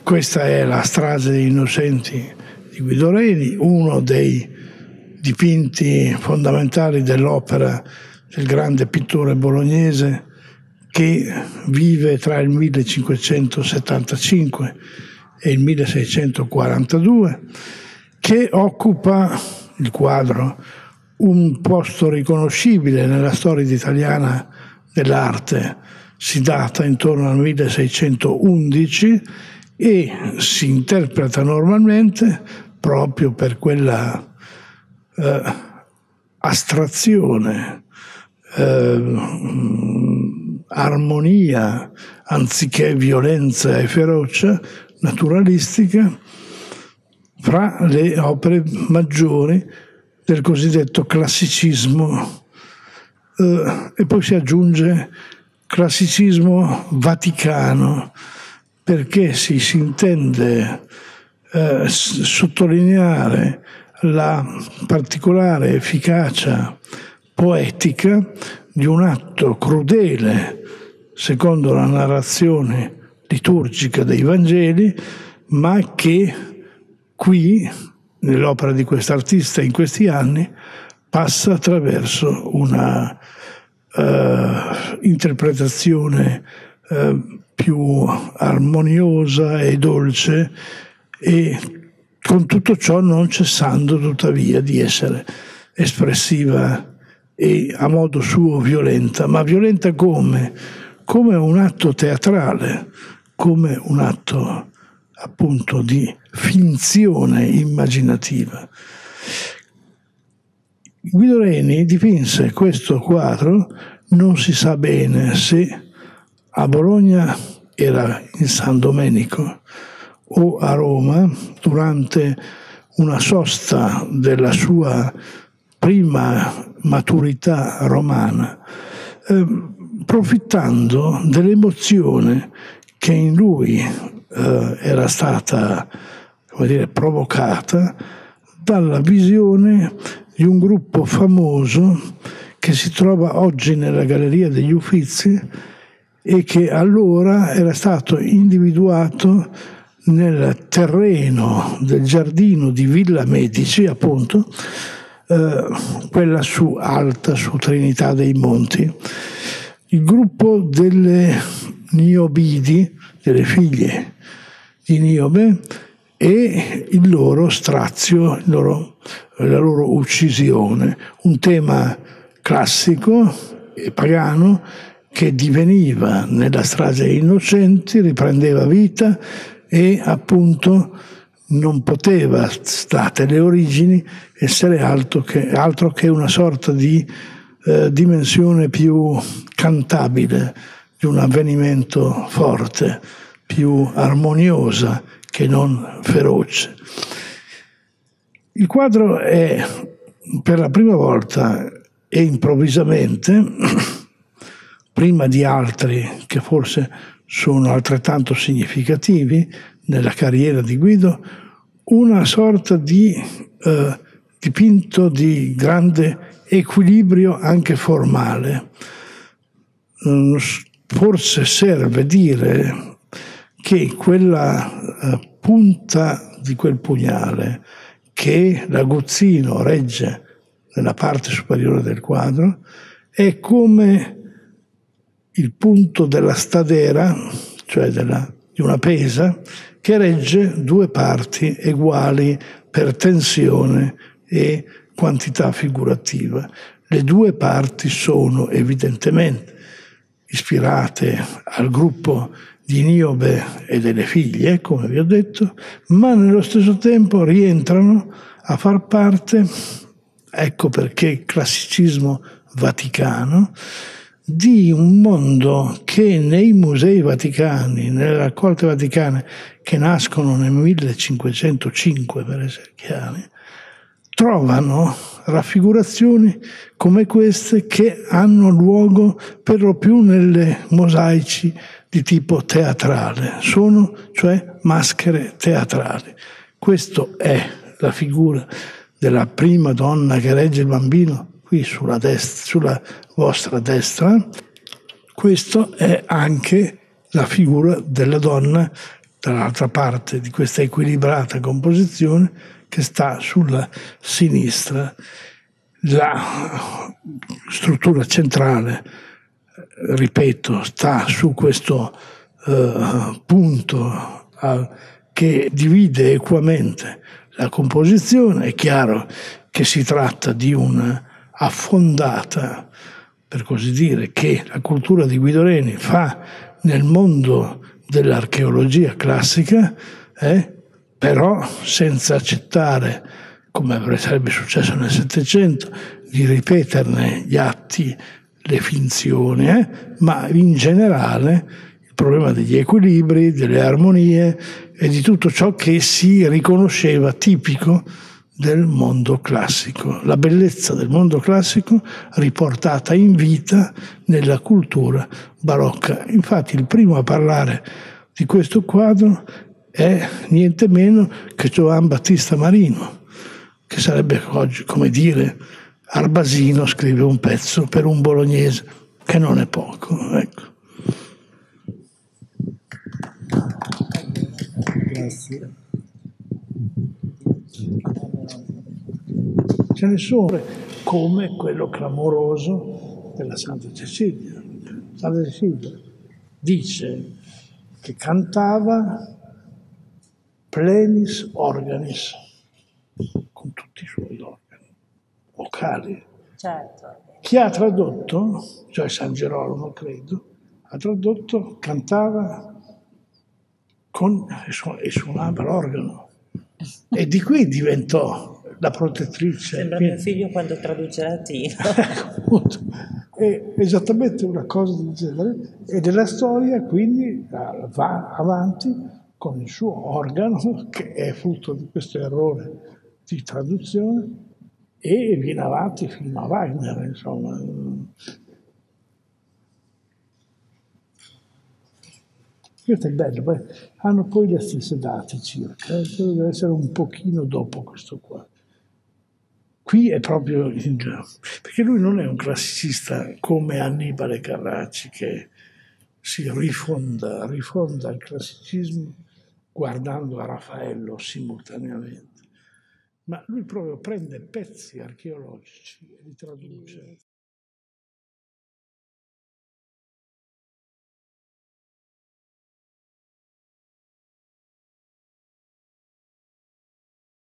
Questa è la strage degli innocenti di Guido Reni, uno dei dipinti fondamentali dell'opera del grande pittore bolognese che vive tra il 1575 e il 1642, che occupa il quadro un posto riconoscibile nella storia italiana dell'arte. Si data intorno al 1611 e si interpreta normalmente proprio per quella eh, astrazione, eh, armonia anziché violenza e ferocia naturalistica fra le opere maggiori del cosiddetto classicismo. Eh, e poi si aggiunge classicismo vaticano perché si, si intende eh, sottolineare la particolare efficacia poetica di un atto crudele, secondo la narrazione liturgica dei Vangeli, ma che qui, nell'opera di quest'artista in questi anni, passa attraverso una uh, interpretazione uh, più armoniosa e dolce e con tutto ciò non cessando tuttavia di essere espressiva e a modo suo violenta, ma violenta come? Come un atto teatrale, come un atto appunto di finzione immaginativa. Guido Reni dipinse questo quadro, non si sa bene se a Bologna era in San Domenico o a Roma durante una sosta della sua prima maturità romana, eh, profittando dell'emozione che in lui eh, era stata dire, provocata dalla visione di un gruppo famoso che si trova oggi nella Galleria degli Uffizi e che allora era stato individuato nel terreno del giardino di Villa Medici, appunto, eh, quella su alta, su Trinità dei Monti. Il gruppo delle Niobidi, delle figlie di Niobe, e il loro strazio, il loro, la loro uccisione, un tema classico e pagano che diveniva nella strage innocenti, riprendeva vita e appunto non poteva, state le origini, essere altro che, altro che una sorta di eh, dimensione più cantabile di un avvenimento forte, più armoniosa che non feroce. Il quadro è per la prima volta e improvvisamente prima di altri che forse sono altrettanto significativi nella carriera di Guido, una sorta di eh, dipinto di grande equilibrio anche formale. Mm, forse serve dire che quella eh, punta di quel pugnale che l'aguzzino regge nella parte superiore del quadro è come il punto della stadera, cioè della, di una pesa, che regge due parti uguali per tensione e quantità figurativa. Le due parti sono evidentemente ispirate al gruppo di Niobe e delle figlie, come vi ho detto, ma nello stesso tempo rientrano a far parte, ecco perché classicismo vaticano, di un mondo che nei musei vaticani, nelle raccolte vaticane che nascono nel 1505 per essere chiari, trovano raffigurazioni come queste che hanno luogo per lo più nelle mosaici di tipo teatrale, sono cioè maschere teatrali. Questa è la figura della prima donna che regge il bambino qui sulla, destra, sulla vostra destra, questa è anche la figura della donna dall'altra parte di questa equilibrata composizione che sta sulla sinistra. La struttura centrale, ripeto, sta su questo eh, punto eh, che divide equamente la composizione. È chiaro che si tratta di un'affondata, per così dire, che la cultura di Guido Reni fa nel mondo dell'archeologia classica, eh, però senza accettare, come sarebbe successo nel Settecento, di ripeterne gli atti, le finzioni, eh, ma in generale il problema degli equilibri, delle armonie e di tutto ciò che si riconosceva tipico del mondo classico, la bellezza del mondo classico riportata in vita nella cultura barocca. Infatti il primo a parlare di questo quadro è niente meno che Giovan Battista Marino, che sarebbe oggi, come dire, Arbasino scrive un pezzo per un bolognese, che non è poco. Ecco. Grazie. Ce ne sono come quello clamoroso della Santa Cecilia. Santa Cecilia dice che cantava plenis organis con tutti i suoi organi vocali. Certo. Chi ha tradotto, cioè San Gerolamo credo, ha tradotto, cantava con, e suonava l'organo. E di qui diventò la protettrice. Sembra mio figlio quando traduce latino. è esattamente una cosa del genere e della storia quindi va avanti con il suo organo che è frutto di questo errore di traduzione e viene avanti fino a Wagner, insomma. Questo è bello, poi hanno poi le stesse date circa, eh? deve essere un pochino dopo questo qua. Qui è proprio il... perché lui non è un classicista come Annibale Carracci che si rifonda, rifonda il classicismo guardando a Raffaello simultaneamente, ma lui proprio prende pezzi archeologici e li traduce.